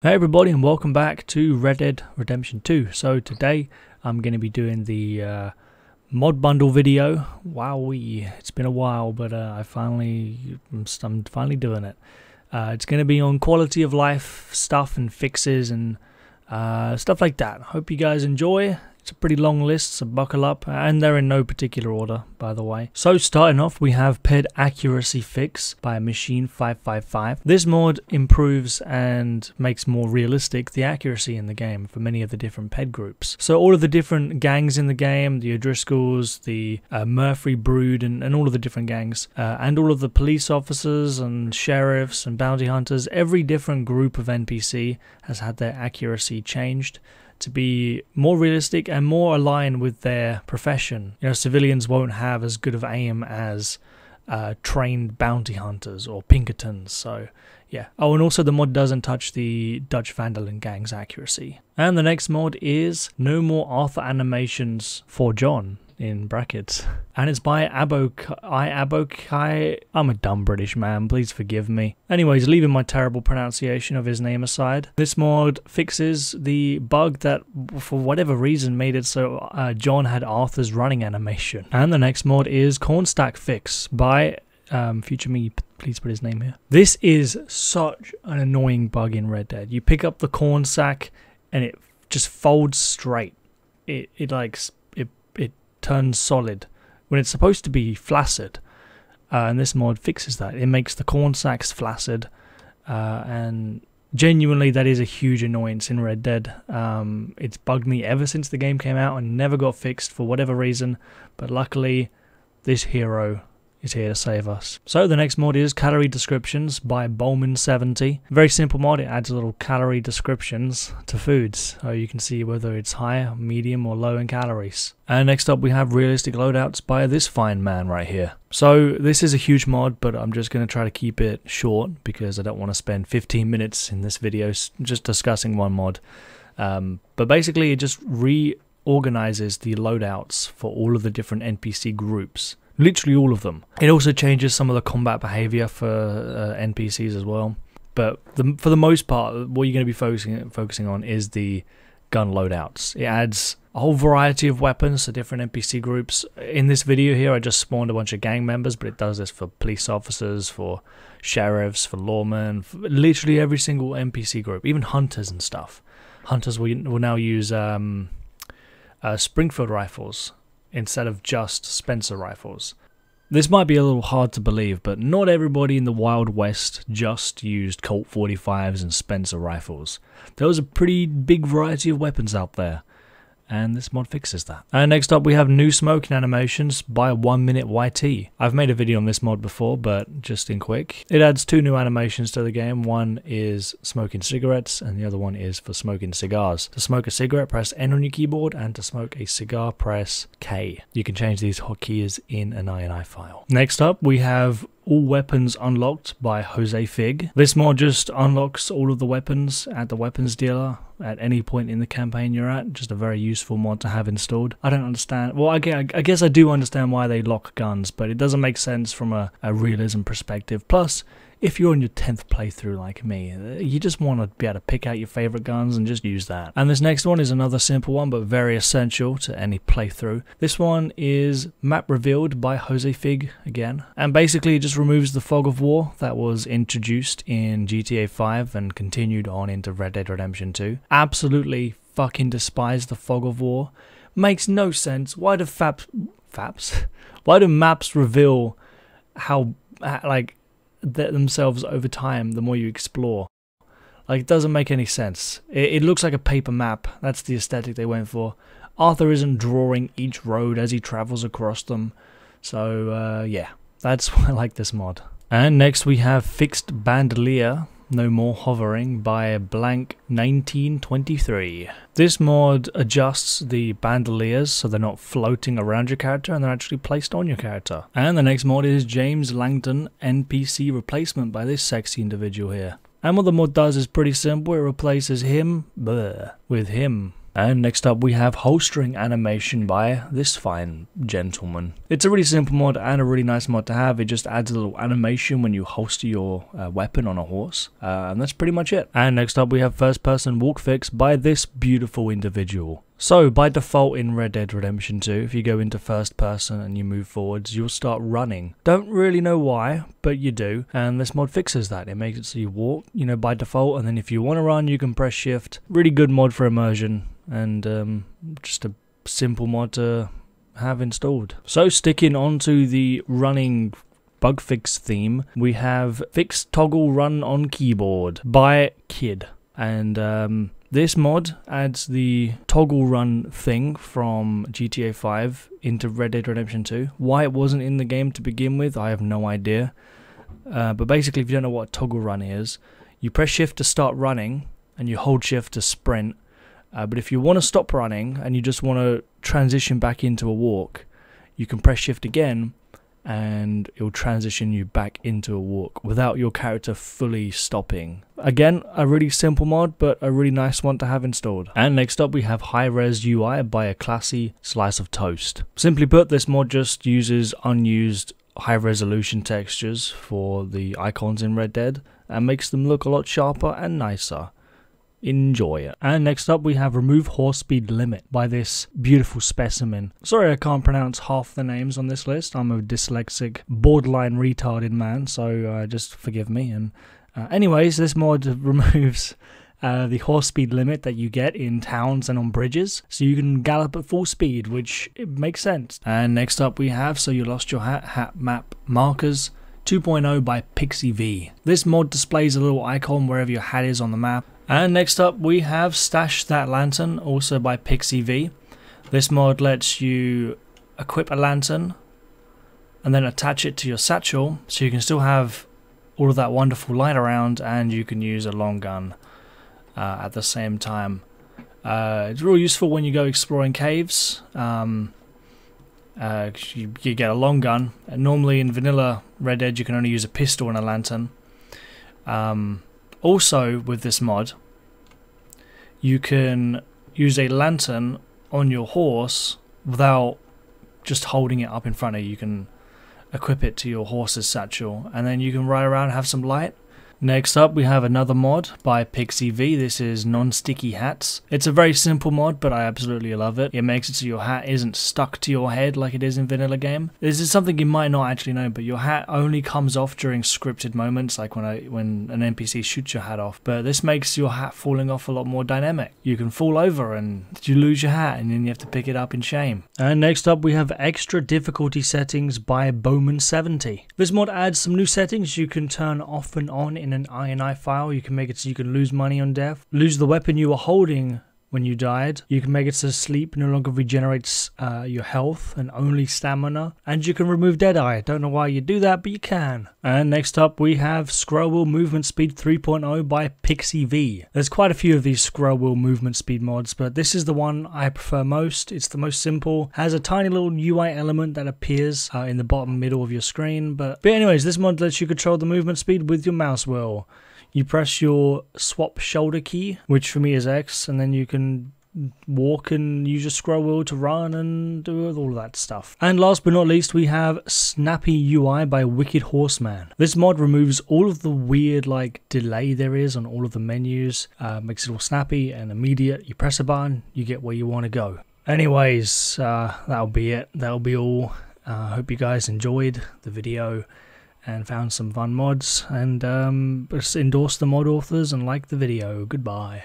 Hey everybody and welcome back to Red Dead Redemption 2. So today I'm going to be doing the uh, mod bundle video. Wowee, it's been a while but uh, I finally, I'm, finally doing it. Uh, it's going to be on quality of life stuff and fixes and uh, stuff like that. Hope you guys enjoy. It's a pretty long list, so buckle up, and they're in no particular order, by the way. So starting off, we have PED Accuracy Fix by Machine 555. This mod improves and makes more realistic the accuracy in the game for many of the different PED groups. So all of the different gangs in the game, the O'Driscolls, the uh, Murfree Brood, and, and all of the different gangs, uh, and all of the police officers and sheriffs and bounty hunters, every different group of NPC has had their accuracy changed to be more realistic and more aligned with their profession. You know, civilians won't have as good of aim as uh, trained bounty hunters or Pinkertons. So, yeah. Oh, and also the mod doesn't touch the Dutch Van der gang's accuracy. And the next mod is no more Arthur animations for John in brackets. And it's by Abok I Abokai. I'm a dumb British man, please forgive me. Anyways, leaving my terrible pronunciation of his name aside, this mod fixes the bug that, for whatever reason, made it so uh, John had Arthur's running animation. And the next mod is Corn Sack Fix by um, future me, please put his name here. This is such an annoying bug in Red Dead. You pick up the corn sack and it just folds straight. It, it like turns solid when it's supposed to be flaccid. Uh, and this mod fixes that. It makes the corn sacks flaccid, uh, and genuinely that is a huge annoyance in Red Dead. Um, it's bugged me ever since the game came out and never got fixed for whatever reason. But luckily, this hero is here to save us. So the next mod is Calorie Descriptions by Bowman70. Very simple mod, it adds a little calorie descriptions to foods, so you can see whether it's high, medium or low in calories. And next up we have Realistic Loadouts by this fine man right here. So this is a huge mod, but I'm just going to try to keep it short because I don't want to spend 15 minutes in this video just discussing one mod. Um, but basically it just reorganizes the loadouts for all of the different NPC groups literally all of them. It also changes some of the combat behavior for uh, NPCs as well. But the, for the most part, what you're going to be focusing focusing on is the gun loadouts. It adds a whole variety of weapons to different NPC groups. In this video here, I just spawned a bunch of gang members, but it does this for police officers, for sheriffs, for lawmen, for literally every single NPC group, even hunters and stuff. Hunters will, will now use um, uh, Springfield rifles instead of just Spencer rifles. This might be a little hard to believe, but not everybody in the Wild West just used Colt 45s and Spencer rifles. There was a pretty big variety of weapons out there and this mod fixes that. And next up we have new smoking animations by 1 minute YT. I've made a video on this mod before but just in quick. It adds two new animations to the game. One is smoking cigarettes and the other one is for smoking cigars. To smoke a cigarette press N on your keyboard and to smoke a cigar press K. You can change these hotkeys in an INI file. Next up we have all weapons unlocked by Jose Fig. This mod just unlocks all of the weapons at the weapons dealer at any point in the campaign you're at. Just a very useful mod to have installed. I don't understand. Well, I guess I do understand why they lock guns, but it doesn't make sense from a, a realism perspective. Plus, if you're on your 10th playthrough like me, uh, you just want to be able to pick out your favorite guns and just use that. And this next one is another simple one, but very essential to any playthrough. This one is Map Revealed by Jose Fig again. And basically it just removes the fog of war that was introduced in GTA 5 and continued on into Red Dead Redemption 2. Absolutely fucking despise the fog of war. Makes no sense. Why do faps... Faps? Why do maps reveal how uh, like themselves over time the more you explore. Like, it doesn't make any sense. It, it looks like a paper map. That's the aesthetic they went for. Arthur isn't drawing each road as he travels across them. So, uh, yeah, that's why I like this mod. And next we have Fixed Bandolier, no More Hovering by Blank 1923. This mod adjusts the bandoliers so they're not floating around your character and they're actually placed on your character. And the next mod is James Langton NPC replacement by this sexy individual here. And what the mod does is pretty simple, it replaces him bleh, with him And next up we have holstering animation by this fine gentleman. It's a really simple mod and a really nice mod to have. It just adds a little animation when you holster your uh, weapon on a horse. Uh, and that's pretty much it. And next up we have first person walk fix by this beautiful individual. So, by default in Red Dead Redemption 2, if you go into first person and you move forwards, you'll start running. Don't really know why, but you do. And this mod fixes that. It makes it so you walk, you know, by default, and then if you want to run, you can press shift. Really good mod for immersion, and um, just a simple mod to have installed. So, sticking onto the running bug fix theme, we have Fix Toggle Run on Keyboard by Kid. And, um, this mod adds the toggle run thing from GTA 5 into Red Dead Redemption 2. Why it wasn't in the game to begin with, I have no idea. Uh, but basically, if you don't know what toggle run is, you press shift to start running and you hold shift to sprint. Uh, but if you want to stop running and you just want to transition back into a walk, you can press shift again and it will transition you back into a walk without your character fully stopping. Again, a really simple mod, but a really nice one to have installed. And next up we have High Res UI by a classy slice of toast. Simply put, this mod just uses unused high resolution textures for the icons in Red Dead and makes them look a lot sharper and nicer enjoy it. And next up we have Remove Horse Speed Limit by this beautiful specimen. Sorry I can't pronounce half the names on this list. I'm a dyslexic, borderline retarded man, so uh, just forgive me. And uh, anyways, this mod removes uh, the horse speed limit that you get in towns and on bridges, so you can gallop at full speed, which makes sense. And next up we have So You Lost Your Hat, Hat Map Markers. 2.0 by Pixie V. This mod displays a little icon wherever your hat is on the map, and next up we have Stash That Lantern, also by Pixie V. This mod lets you equip a lantern and then attach it to your satchel so you can still have all of that wonderful light around and you can use a long gun uh, at the same time. Uh, it's real useful when you go exploring caves. Um, uh, you, you, get a long gun. And normally in vanilla Red Dead you can only use a pistol and a lantern. Um, also, with this mod, you can use a lantern on your horse without just holding it up in front of you. You can equip it to your horse's satchel, and then you can ride around and have some light. Next up we have another mod by Pixie V. This is non-sticky hats. It's a very simple mod but I absolutely love it. It makes it so your hat isn't stuck to your head like it is in vanilla game. This is something you might not actually know but your hat only comes off during scripted moments like when I, when an NPC shoots your hat off. But this makes your hat falling off a lot more dynamic. You can fall over and you lose your hat and then you have to pick it up in shame. And next up we have extra difficulty settings by Bowman70. This mod adds some new settings you can turn off and on in in an INI file. You can make it so you can lose money on death, lose the weapon you were holding when you died. You can make it so sleep no longer regenerates uh, your health and only stamina. And you can remove Deadeye. Don't know why you do that, but you can. And next up we have Scroll Wheel Movement Speed 3.0 by Pixie V. There's quite a few of these Scroll Wheel Movement Speed mods, but this is the one I prefer most. It's the most simple, has a tiny little UI element that appears uh, in the bottom middle of your screen. But, but anyways, this mod lets you control the movement speed with your mouse wheel you press your swap shoulder key, which for me is X, and then you can walk and use your scroll wheel to run and do all of that stuff. And last but not least, we have Snappy UI by Wicked Horseman. This mod removes all of the weird like delay there is on all of the menus, uh, makes it all snappy and immediate. You press a button, you get where you want to go. Anyways, uh, that'll be it. That'll be all. I uh, hope you guys enjoyed the video and found some fun mods and um, endorse the mod authors and like the video. Goodbye.